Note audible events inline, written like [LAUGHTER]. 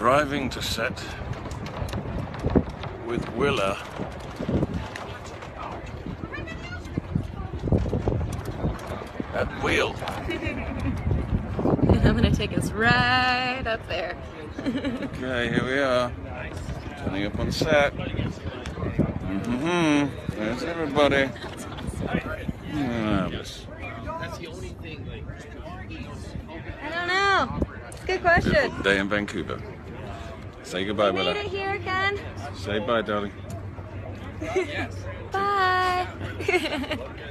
driving to set with Willa. At wheel. And [LAUGHS] I'm gonna take us right up there. [LAUGHS] Okay, here we are. Turning up on set. Mm-hmm. There's everybody. Marvelous. I good question. Beautiful day in Vancouver. Say goodbye, Made Willa. it here again. Say bye, darling. [LAUGHS] Bye. [LAUGHS]